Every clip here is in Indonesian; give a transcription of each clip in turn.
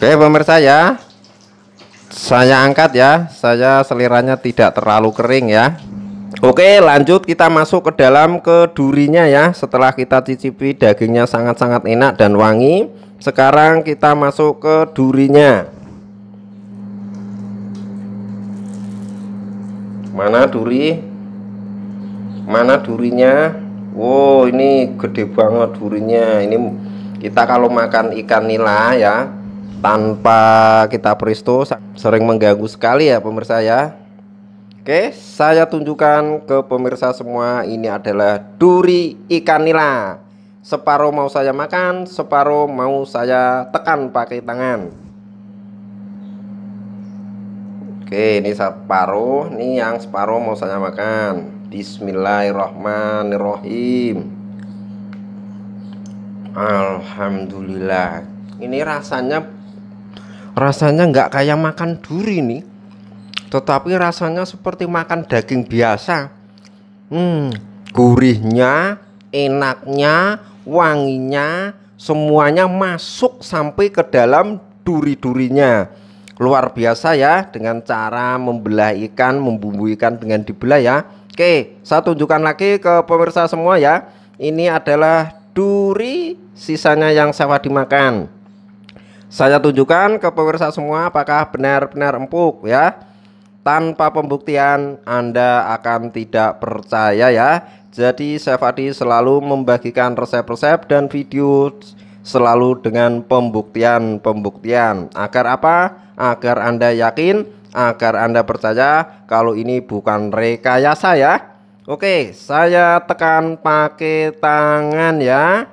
Oke pemirsa ya. Saya angkat ya. Saya seliranya tidak terlalu kering ya. Oke lanjut kita masuk ke dalam ke durinya ya. Setelah kita cicipi dagingnya sangat-sangat enak dan wangi. Sekarang kita masuk ke durinya. Mana duri? Mana durinya? Wow ini gede banget durinya. Ini kita kalau makan ikan nila ya tanpa kita presto sering mengganggu sekali ya pemirsa ya. Oke saya tunjukkan ke pemirsa semua ini adalah duri ikan nila. Separuh mau saya makan separuh mau saya tekan pakai tangan. Oke ini separuh ini yang separuh mau saya makan. Bismillahirrohmanirrohim Alhamdulillah. Ini rasanya rasanya nggak kayak makan duri nih. Tetapi rasanya seperti makan daging biasa. Hmm gurihnya enaknya wanginya semuanya masuk sampai ke dalam duri-durinya. Luar biasa ya dengan cara membelah ikan membumbu ikan dengan dibelah ya. Oke saya tunjukkan lagi ke pemirsa semua ya. Ini adalah duri sisanya yang saya dimakan saya tunjukkan ke pemirsa semua apakah benar-benar empuk ya. Tanpa pembuktian Anda akan tidak percaya ya. Jadi Chef Adi selalu membagikan resep-resep dan video selalu dengan pembuktian-pembuktian. Agar apa? Agar Anda yakin, agar Anda percaya kalau ini bukan rekayasa ya. Oke, saya tekan pakai tangan ya.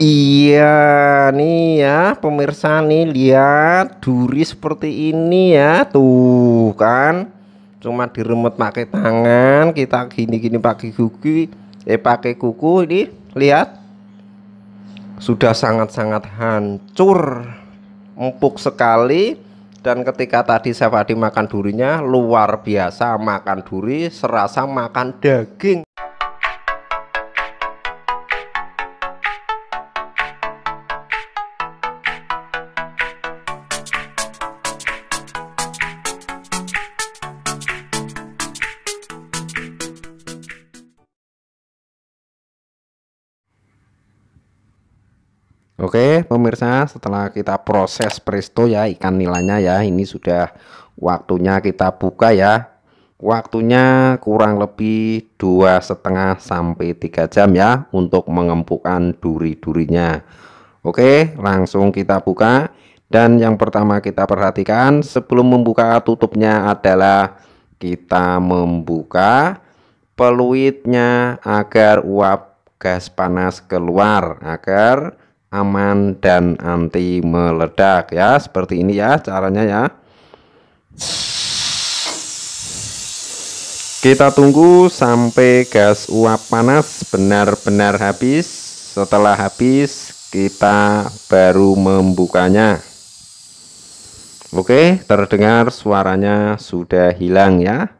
Iya nih ya pemirsa nih lihat duri seperti ini ya. Tuh kan. Cuma diremet pakai tangan kita gini-gini pakai kuku eh pakai kuku ini lihat. Sudah sangat-sangat hancur empuk sekali. Dan ketika tadi saya tadi makan durinya luar biasa makan duri serasa makan daging Oke pemirsa setelah kita proses presto ya ikan nilainya ya ini sudah waktunya kita buka ya. Waktunya kurang lebih dua setengah sampai tiga jam ya untuk mengempukkan duri-durinya. Oke langsung kita buka. Dan yang pertama kita perhatikan sebelum membuka tutupnya adalah kita membuka peluitnya agar uap gas panas keluar agar aman dan anti meledak ya. Seperti ini ya caranya ya. Kita tunggu sampai gas uap panas benar-benar habis. Setelah habis kita baru membukanya. Oke terdengar suaranya sudah hilang ya.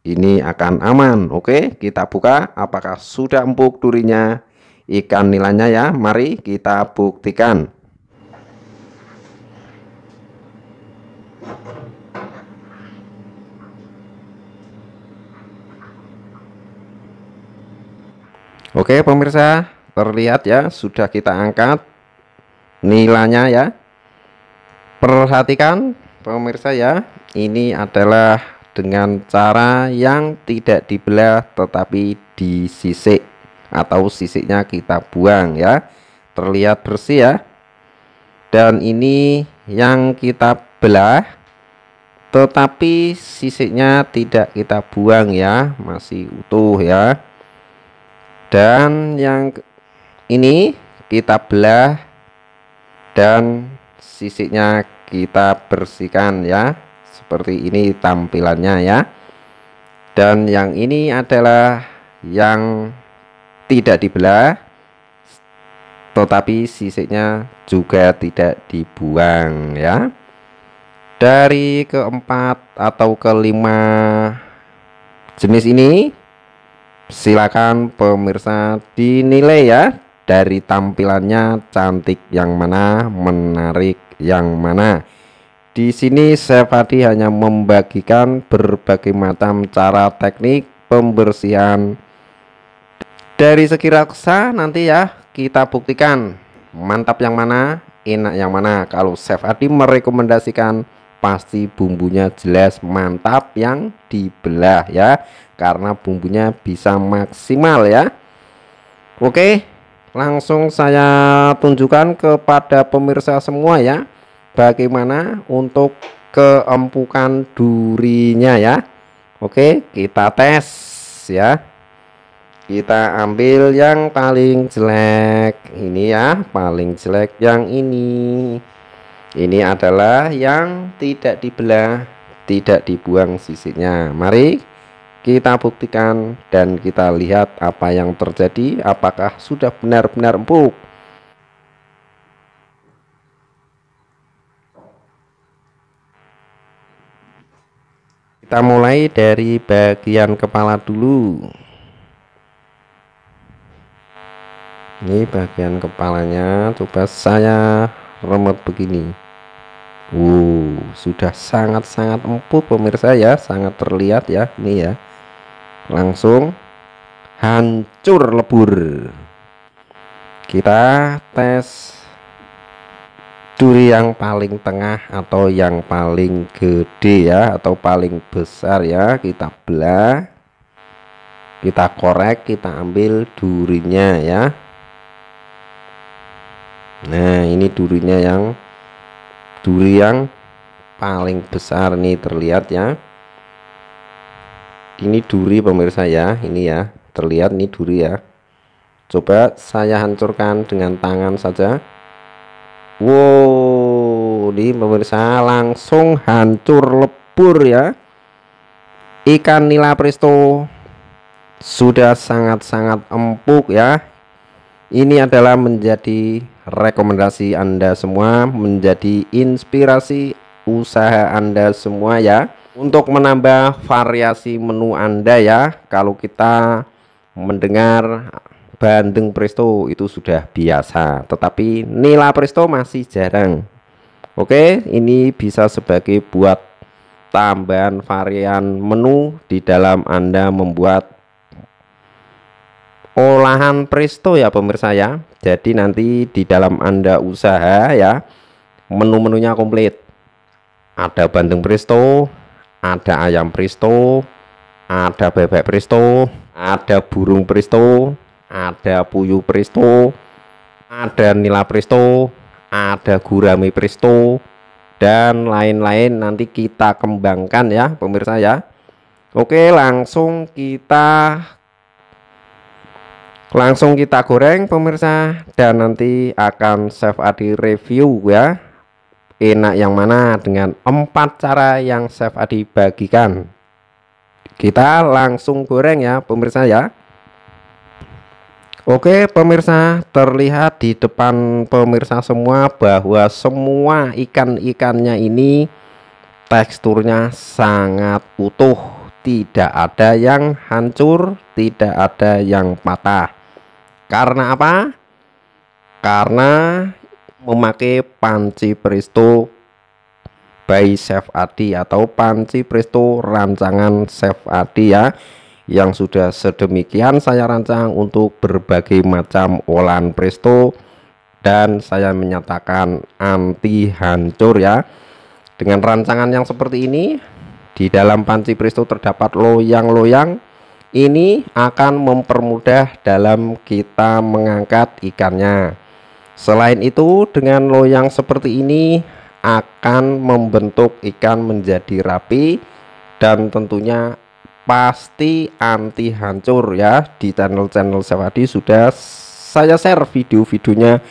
Ini akan aman. Oke kita buka. Apakah sudah empuk durinya ikan nilainya ya mari kita buktikan. Oke pemirsa terlihat ya sudah kita angkat nilainya ya. Perhatikan pemirsa ya ini adalah dengan cara yang tidak dibelah tetapi disisik atau sisiknya kita buang ya. Terlihat bersih ya. Dan ini yang kita belah tetapi sisiknya tidak kita buang ya. Masih utuh ya. Dan yang ini kita belah dan sisiknya kita bersihkan ya. Seperti ini tampilannya ya. Dan yang ini adalah yang tidak dibelah tetapi sisiknya juga tidak dibuang ya. Dari keempat atau kelima jenis ini silakan pemirsa dinilai ya dari tampilannya cantik yang mana menarik yang mana. Di sini Chef Adi hanya membagikan berbagai macam cara teknik pembersihan dari segi rasa nanti ya kita buktikan mantap yang mana enak yang mana. Kalau Chef Adi merekomendasikan pasti bumbunya jelas mantap yang dibelah ya. Karena bumbunya bisa maksimal ya. Oke langsung saya tunjukkan kepada pemirsa semua ya bagaimana untuk keempukan durinya ya. Oke kita tes ya kita ambil yang paling jelek. Ini ya paling jelek yang ini. Ini adalah yang tidak dibelah tidak dibuang sisinya mari kita buktikan dan kita lihat apa yang terjadi. Apakah sudah benar-benar empuk? Kita mulai dari bagian kepala dulu ini bagian kepalanya coba saya remote begini. Wow sudah sangat-sangat empuk pemirsa ya sangat terlihat ya ini ya. Langsung hancur lebur. Kita tes duri yang paling tengah atau yang paling gede ya atau paling besar ya kita belah kita korek kita ambil durinya ya nah ini durinya yang duri yang paling besar nih terlihat ya. Ini duri pemirsa ya ini ya terlihat ini duri ya. Coba saya hancurkan dengan tangan saja. Wow ini pemirsa langsung hancur lebur ya. Ikan nila presto sudah sangat-sangat empuk ya. Ini adalah menjadi rekomendasi Anda semua menjadi inspirasi usaha Anda semua ya. Untuk menambah variasi menu Anda ya kalau kita mendengar bandeng presto itu sudah biasa tetapi nila presto masih jarang. Oke ini bisa sebagai buat tambahan varian menu di dalam Anda membuat olahan presto ya pemirsa ya. Jadi nanti di dalam Anda usaha ya menu-menunya komplit. Ada bandeng presto ada ayam presto ada bebek presto ada burung presto ada puyuh presto ada nila presto ada gurame presto dan lain-lain. Nanti kita kembangkan ya pemirsa ya. Oke langsung kita langsung kita goreng pemirsa dan nanti akan Chef Adi review ya. Enak yang mana dengan empat cara yang Chef Adi bagikan. Kita langsung goreng ya pemirsa ya. Oke pemirsa terlihat di depan pemirsa semua bahwa semua ikan-ikannya ini teksturnya sangat utuh. Tidak ada yang hancur tidak ada yang patah karena apa? Karena memakai panci presto by Chef Adi atau panci presto rancangan Chef Adi ya yang sudah sedemikian saya rancang untuk berbagai macam olahan presto dan saya menyatakan anti hancur ya. Dengan rancangan yang seperti ini di dalam panci presto terdapat loyang-loyang ini akan mempermudah dalam kita mengangkat ikannya. Selain itu dengan loyang seperti ini akan membentuk ikan menjadi rapi dan tentunya pasti anti hancur ya. Di channel-channel Sewadi sudah saya share video-videonya.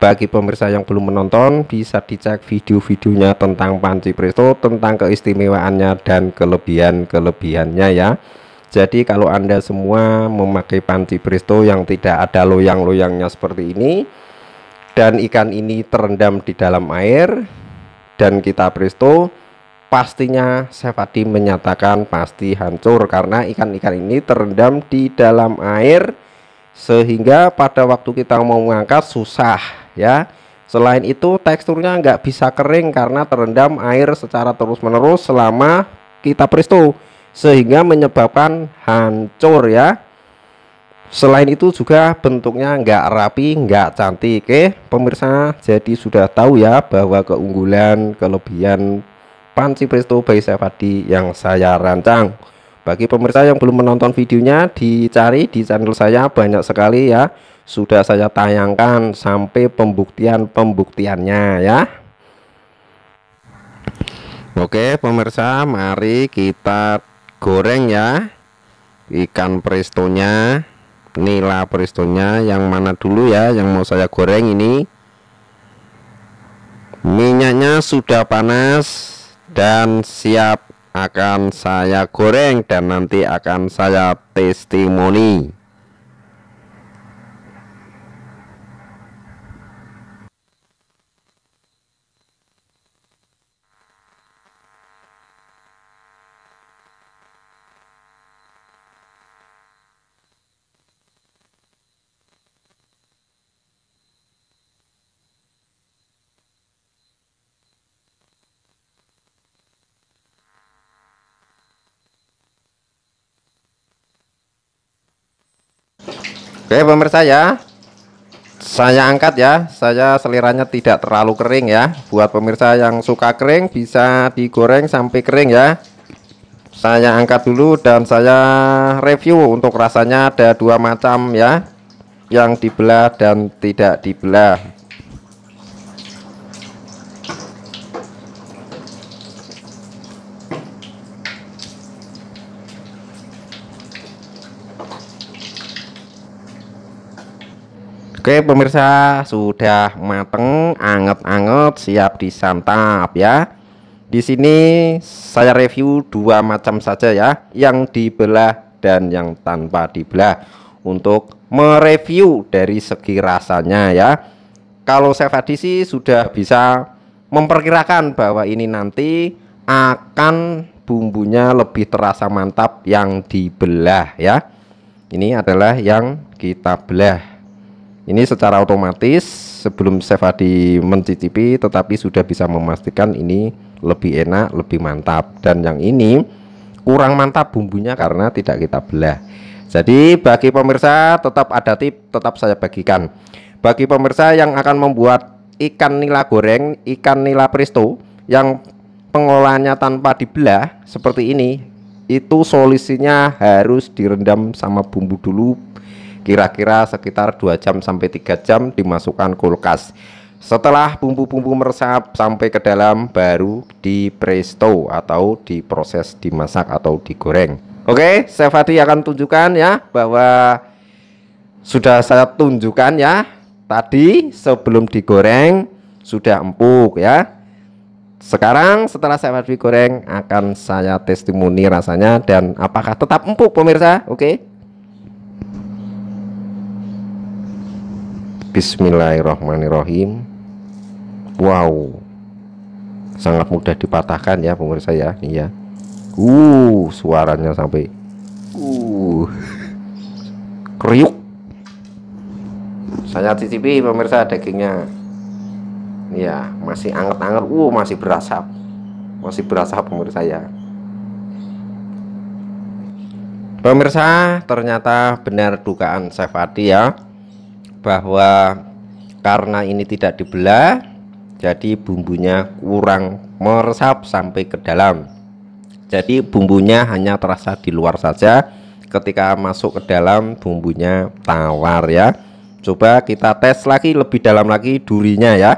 Bagi pemirsa yang belum menonton bisa dicek video-videonya tentang panci presto tentang keistimewaannya dan kelebihan-kelebihannya ya jadi kalau anda semua memakai panci presto yang tidak ada loyang-loyangnya seperti ini dan ikan ini terendam di dalam air dan kita presto pastinya Sefadi menyatakan pasti hancur karena ikan-ikan ini terendam di dalam air sehingga pada waktu kita mau mengangkat susah ya. Selain itu teksturnya nggak bisa kering karena terendam air secara terus-menerus selama kita presto sehingga menyebabkan hancur ya. Selain itu juga bentuknya nggak rapi nggak cantik oke? Pemirsa jadi sudah tahu ya bahwa keunggulan kelebihan panci presto by Sefadi yang saya rancang. Bagi pemirsa yang belum menonton videonya dicari di channel saya banyak sekali ya. Sudah saya tayangkan sampai pembuktian-pembuktiannya ya. Oke pemirsa mari kita goreng ya. Ikan prestonya nila prestonya yang mana dulu ya yang mau saya goreng ini. Minyaknya sudah panas dan siap akan saya goreng dan nanti akan saya testimoni Oke pemirsa ya. Saya angkat ya. Saya seliranya tidak terlalu kering ya. Buat pemirsa yang suka kering bisa digoreng sampai kering ya. Saya angkat dulu dan saya review untuk rasanya ada dua macam ya yang dibelah dan tidak dibelah Oke pemirsa sudah mateng anget-anget siap disantap ya. Di sini saya review dua macam saja ya yang dibelah dan yang tanpa dibelah. Untuk mereview dari segi rasanya ya kalau saya tadi sih sudah bisa memperkirakan bahwa ini nanti akan bumbunya lebih terasa mantap yang dibelah ya. Ini adalah yang kita belah ini secara otomatis sebelum Sefadi mencicipi tetapi sudah bisa memastikan ini lebih enak lebih mantap. Dan yang ini kurang mantap bumbunya karena tidak kita belah. Jadi bagi pemirsa tetap ada tip tetap saya bagikan. Bagi pemirsa yang akan membuat ikan nila goreng ikan nila presto yang pengolahannya tanpa dibelah seperti ini itu solusinya harus direndam sama bumbu dulu kira-kira sekitar 2 jam sampai 3 jam dimasukkan kulkas. Setelah bumbu-bumbu meresap sampai ke dalam baru di presto atau diproses dimasak atau digoreng. Oke saya Fadi akan tunjukkan ya bahwa sudah saya tunjukkan ya. Tadi sebelum digoreng sudah empuk ya. Sekarang setelah saya Fadi goreng akan saya testimoni rasanya dan apakah tetap empuk pemirsa? Oke Bismillahirrahmanirrahim. Wow. Sangat mudah dipatahkan ya pemirsa ya. Nih ya. Uh suaranya sampai Uh Kriuk. Saya cicipi pemirsa dagingnya. Ya masih anget-anget. Uh masih berasap Masih berasap pemirsa ya. Pemirsa ternyata benar dugaan Sefadi ya bahwa karena ini tidak dibelah jadi bumbunya kurang meresap sampai ke dalam. Jadi bumbunya hanya terasa di luar saja. Ketika masuk ke dalam bumbunya tawar ya. Coba kita tes lagi lebih dalam lagi durinya ya.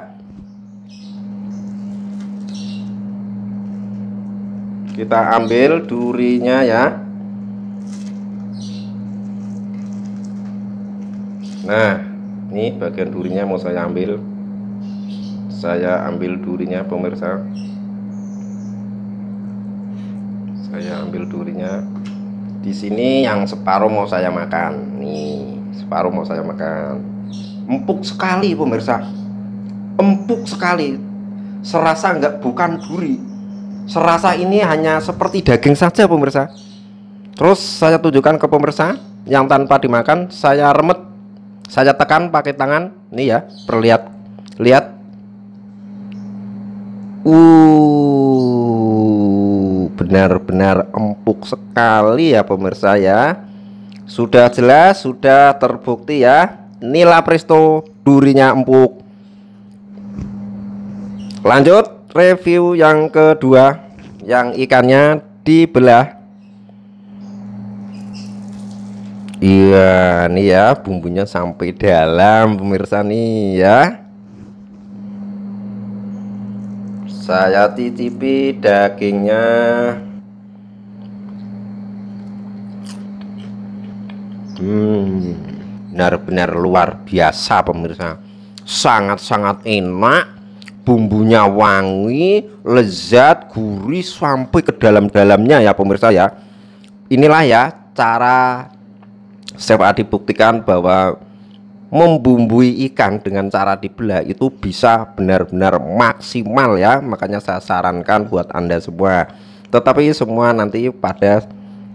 Kita ambil durinya ya. Nah ini bagian durinya mau saya ambil. Saya ambil durinya pemirsa. Saya ambil durinya. Di sini yang separuh mau saya makan. Nih separuh mau saya makan. Empuk sekali pemirsa. Empuk sekali. Serasa enggak bukan duri. Serasa ini hanya seperti daging saja pemirsa. Terus saya tunjukkan ke pemirsa yang tanpa dimakan saya remet saya tekan pakai tangan. Nih ya perlihat. Lihat. Uh benar-benar empuk sekali ya pemirsa ya. Sudah jelas sudah terbukti ya. Nila Presto durinya empuk. Lanjut review yang kedua. Yang ikannya dibelah Iya nih ya bumbunya sampai dalam pemirsa nih ya. Saya titipi dagingnya. Hmm benar-benar luar biasa pemirsa. Sangat-sangat enak Bumbunya wangi Lezat, gurih sampai ke dalam-dalamnya ya pemirsa ya. Inilah ya cara Chef Adi buktikan bahwa membumbui ikan dengan cara dibelah itu bisa benar-benar maksimal ya. Makanya saya sarankan buat anda semua. Tetapi semua nanti pada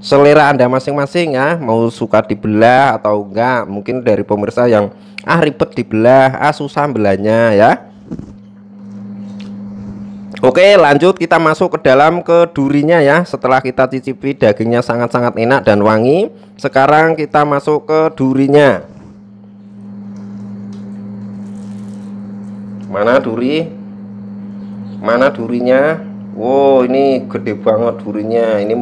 selera anda masing-masing ya. Mau suka dibelah atau enggak mungkin dari pemirsa yang ah ribet dibelah ah susah belahnya ya Oke lanjut kita masuk ke dalam ke durinya ya. Setelah kita cicipi dagingnya sangat-sangat enak dan wangi. Sekarang kita masuk ke durinya. Mana duri? Mana durinya? Wow ini gede banget durinya. Ini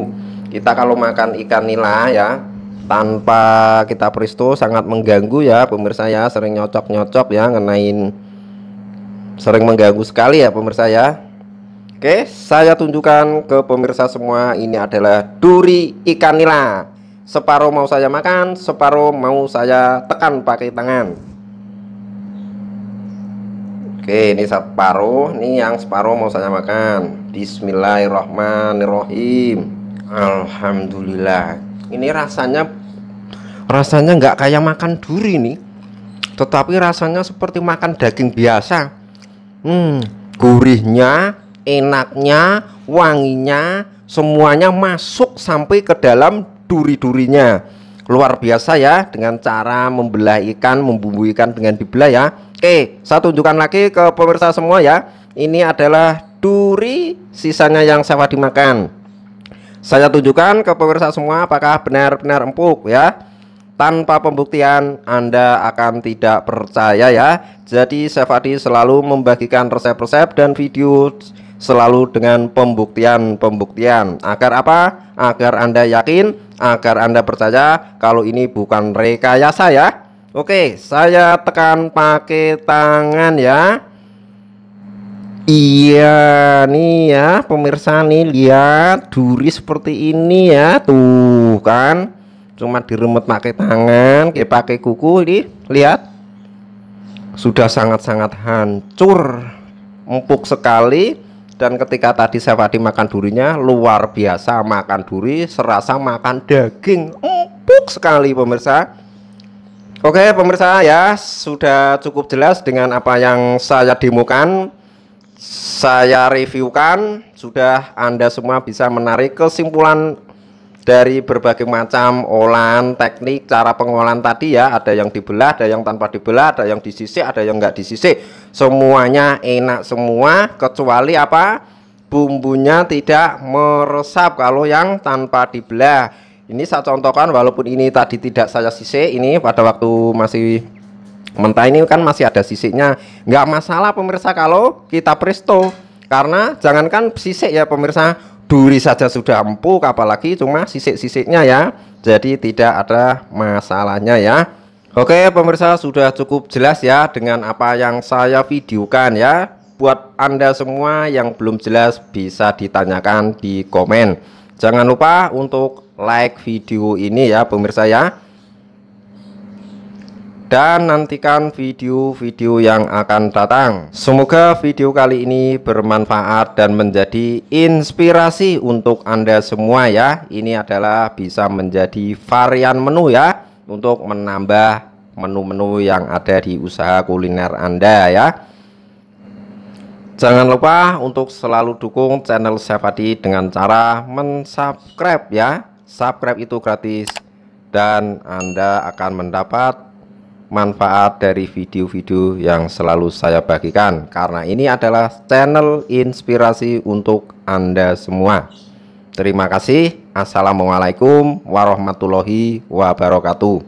kita kalau makan ikan nila ya Tanpa kita presto sangat mengganggu ya. Pemirsa ya Sering nyocok-nyocok ya ngenain Sering mengganggu sekali ya pemirsa ya Oke, saya tunjukkan ke pemirsa semua ini adalah duri ikan nila. Separuh mau saya makan, separuh mau saya tekan pakai tangan. Oke, ini separuh, ini yang separuh mau saya makan. Bismillahirrahmanirrahim. Alhamdulillah. Ini rasanya rasanya nggak kayak makan duri nih, tetapi rasanya seperti makan daging biasa. Hmm, gurihnya enaknya, wanginya, semuanya masuk sampai ke dalam duri-durinya. Luar biasa ya dengan cara membelah ikan, membumbu ikan dengan dibelah ya. Oke, saya tunjukkan lagi ke pemirsa semua ya. Ini adalah duri sisanya yang saya dimakan. Saya tunjukkan ke pemirsa semua apakah benar-benar empuk ya tanpa pembuktian Anda akan tidak percaya ya jadi Chef Adi selalu membagikan resep-resep dan video selalu dengan pembuktian-pembuktian agar apa? Agar Anda yakin, agar Anda percaya kalau ini bukan rekayasa ya. Oke, saya tekan pakai tangan ya. Iya nih ya pemirsa nih lihat duri seperti ini ya tuh kan cuma diremet pakai tangan kayak pakai kuku ini lihat sudah sangat-sangat hancur empuk sekali dan ketika tadi saya tadi makan durinya luar biasa makan duri serasa makan daging. Empuk sekali pemirsa. Oke pemirsa ya sudah cukup jelas dengan apa yang saya demokan saya reviewkan. Sudah Anda semua bisa menarik kesimpulan dari berbagai macam olahan teknik cara pengolahan tadi ya. Ada yang dibelah ada yang tanpa dibelah ada yang disisik ada yang enggak disisik. Semuanya enak semua kecuali apa? Bumbunya tidak meresap kalau yang tanpa dibelah. Ini saya contohkan walaupun ini tadi tidak saya sisik ini pada waktu masih mentah ini kan masih ada sisiknya. Enggak masalah pemirsa kalau kita presto. Karena jangankan sisik ya pemirsa duri saja sudah empuk apalagi cuma sisik-sisiknya ya. Jadi tidak ada masalahnya ya. Oke pemirsa sudah cukup jelas ya dengan apa yang saya videokan ya. Buat anda semua yang belum jelas bisa ditanyakan di komen. Jangan lupa untuk like video ini ya pemirsa ya dan nantikan video-video yang akan datang. Semoga video kali ini bermanfaat dan menjadi inspirasi untuk Anda semua ya. Ini adalah bisa menjadi varian menu ya untuk menambah menu-menu yang ada di usaha kuliner Anda ya. Jangan lupa untuk selalu dukung channel Safadi dengan cara mensubscribe ya. Subscribe itu gratis dan Anda akan mendapat manfaat dari video-video yang selalu saya bagikan karena ini adalah channel inspirasi untuk Anda semua. Terima kasih. Assalamualaikum warahmatullahi wabarakatuh.